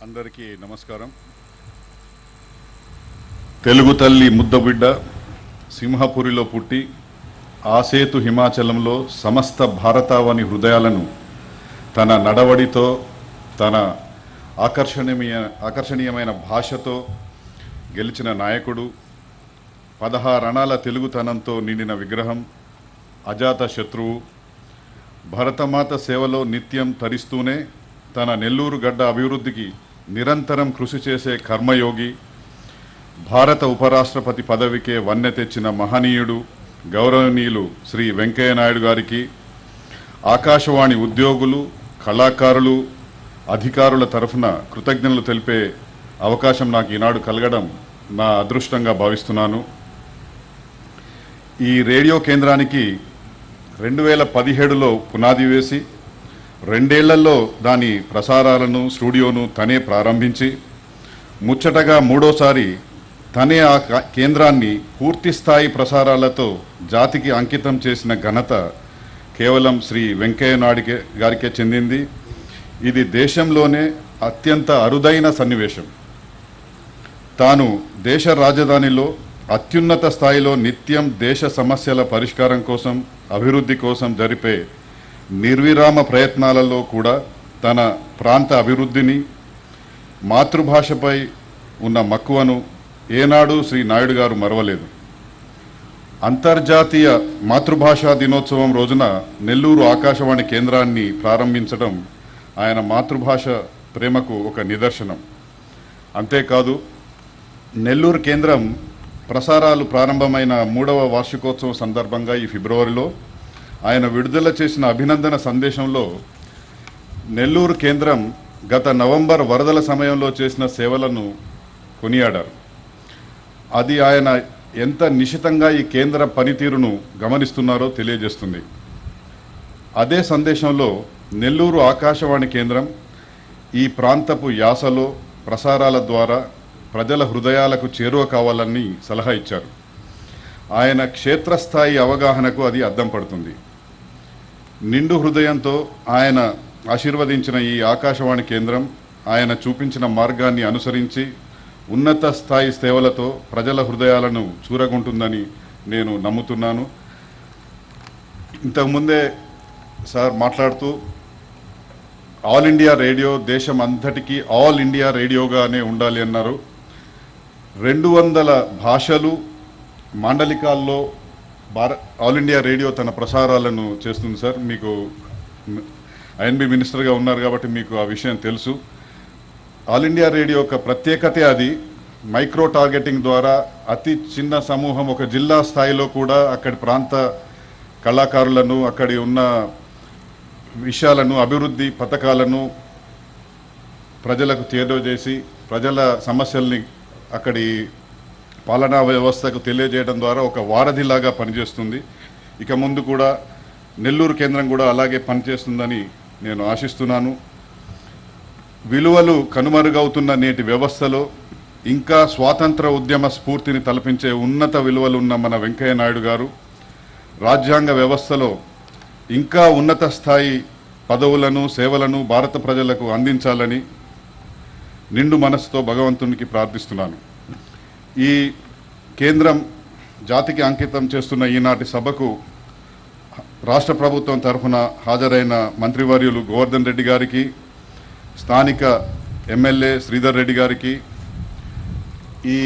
అందరికీ నమస్కారం. తెలుగు తల్లి ముద్దబిడ్డ సింహపురిలో పుట్టి ఆసేతు హిమాచలంలో సమస్త భారతావని హృదయాలను తన నడవడితో తన ఆకర్షణీయ ఆకర్షణీయమైన భాషతో గెలిచిన నాయకుడు పదహారణాల తెలుగుతనంతో నిండిన విగ్రహం అజాత శత్రువు భరతమాత సేవలో నిత్యం తరిస్తూనే తన నెల్లూరు గడ్డ అభివృద్ధికి నిరంతరం కృషి చేసే కర్మయోగి భారత ఉపరాష్ట్రపతి పదవికే వన్నె తెచ్చిన మహనీయుడు గౌరవనీయులు శ్రీ వెంకయ్య నాయుడు గారికి ఆకాశవాణి ఉద్యోగులు కళాకారులు అధికారుల తరఫున కృతజ్ఞతలు తెలిపే అవకాశం నాకు ఈనాడు కలగడం నా అదృష్టంగా భావిస్తున్నాను. ఈ రేడియో కేంద్రానికి రెండు వేల పదిహేడులో పునాది వేసి రెండేళ్ళలో దాని ప్రసారాలను స్టూడియోను తనే ప్రారంభించి ముచ్చటగా మూడోసారి తనే ఆ క- కేంద్రాన్ని పూర్తి స్థాయి ప్రసారాలతో జాతికి అంకితం చేసిన ఘనత కేవలం శ్రీ వెంకయ్య నాయుడికే గారికే చెందింది. ఇది దేశంలోనే అత్యంత అరుదైన సన్నివేశం. తాను దేశ రాజధానిలో అత్యున్నత స్థాయిలో నిత్యం దేశ సమస్యల పరిష్కారం కోసం అభివృద్ధి కోసం జరిపే నిర్విరామ ప్రయత్నాలలో కూడా తన ప్రాంత అభివృద్ధిని మాతృభాషపై ఉన్న మక్కువను ఏనాడు శ్రీ నాయుడు గారు మరవలేదు. అంతర్జాతీయ మాతృభాషా దినోత్సవం రోజున నెల్లూరు ఆకాశవాణి కేంద్రాన్ని ప్రారంభించడం ఆయన మాతృభాష ప్రేమకు ఒక నిదర్శనం. అంతేకాదు నెల్లూరు కేంద్రం ప్రసారాలు ప్రారంభమైన మూడవ వార్షికోత్సవం సందర్భంగా ఈ ఫిబ్రవరిలో ఆయన విడుదల చేసిన అభినందన సందేశంలో నెల్లూరు కేంద్రం గత నవంబర్ వరదల సమయంలో చేసిన సేవలను కొనియాడారు. అది ఆయన ఎంత నిశితంగా ఈ కేంద్ర పనితీరును గమనిస్తున్నారో తెలియజేస్తుంది. అదే సందేశంలో నెల్లూరు ఆకాశవాణి కేంద్రం ఈ ప్రాంతపు యాసలో ప్రసారాల ద్వారా ప్రజల హృదయాలకు చేరువ కావాలని సలహా ఇచ్చారు. ఆయన క్షేత్రస్థాయి అవగాహనకు అది అద్దం పడుతుంది. నిండు హృదయంతో ఆయన ఆశీర్వదించిన ఈ ఆకాశవాణి కేంద్రం ఆయన చూపించిన మార్గాన్ని అనుసరించి ఉన్నత స్థాయి సేవలతో ప్రజల హృదయాలను చూరగొంటుందని నేను నమ్ముతున్నాను. ఇంతకుముందే సార్ మాట్లాడుతూ ఆల్ ఇండియా రేడియో దేశం అంతటికీ ఆల్ ఇండియా రేడియోగానే ఉండాలి అన్నారు. రెండు వందల భాషలు మాండలికాల్లో భార ఆల్ ఇండియా రేడియో తన ప్రసారాలను చేస్తుంది సార్. మీకు ఐఎన్బి మినిస్టర్గా ఉన్నారు కాబట్టి మీకు ఆ విషయం తెలుసు. ఆల్ ఇండియా రేడియో యొక్క ప్రత్యేకతే అది. మైక్రో టార్గెటింగ్ ద్వారా అతి చిన్న సమూహం ఒక జిల్లా స్థాయిలో కూడా అక్కడి ప్రాంత కళాకారులను అక్కడి ఉన్న విషయాలను అభివృద్ధి పథకాలను ప్రజలకు చేరువజేసి ప్రజల సమస్యల్ని అక్కడి పాలనా వ్యవస్థకు తెలియజేయడం ద్వారా ఒక వారధిలాగా పనిచేస్తుంది. ఇక ముందు కూడా నెల్లూరు కేంద్రం కూడా అలాగే పనిచేస్తుందని నేను ఆశిస్తున్నాను. విలువలు కనుమరుగవుతున్న నేటి వ్యవస్థలో ఇంకా స్వాతంత్ర ఉద్యమ స్ఫూర్తిని తలపించే ఉన్నత విలువలు ఉన్న మన వెంకయ్య నాయుడు గారు రాజ్యాంగ వ్యవస్థలో ఇంకా ఉన్నత స్థాయి పదవులను సేవలను భారత ప్రజలకు అందించాలని నిండు మనసుతో భగవంతునికి ప్రార్థిస్తున్నాను. ఈ కేంద్రం జాతికి అంకితం చేస్తున్న ఈనాటి సభకు రాష్ట్ర ప్రభుత్వం తరఫున హాజరైన మంత్రివర్యులు గోవర్ధన్ రెడ్డి గారికి స్థానిక ఎమ్మెల్యే శ్రీధర్ రెడ్డి గారికి ఈ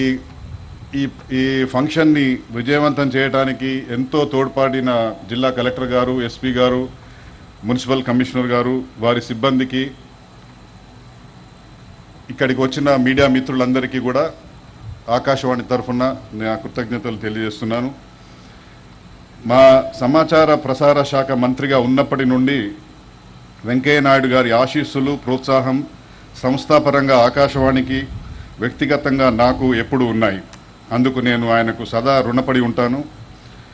ఈ ఈ ఫంక్షన్ని విజయవంతం చేయడానికి ఎంతో తోడ్పాడిన జిల్లా కలెక్టర్ గారు ఎస్పీ గారు మున్సిపల్ కమిషనర్ గారు వారి సిబ్బందికి ఇక్కడికి వచ్చిన మీడియా మిత్రులందరికీ కూడా ఆకాశవాణి తరఫున నా కృతజ్ఞతలు తెలియజేస్తున్నాను. మా సమాచార ప్రసార శాఖ మంత్రిగా ఉన్నప్పటి నుండి వెంకయ్య నాయుడు గారి ఆశీస్సులు ప్రోత్సాహం సంస్థాపరంగా ఆకాశవాణికి వ్యక్తిగతంగా నాకు ఎప్పుడు ఉన్నాయి. అందుకు నేను ఆయనకు సదా రుణపడి ఉంటాను.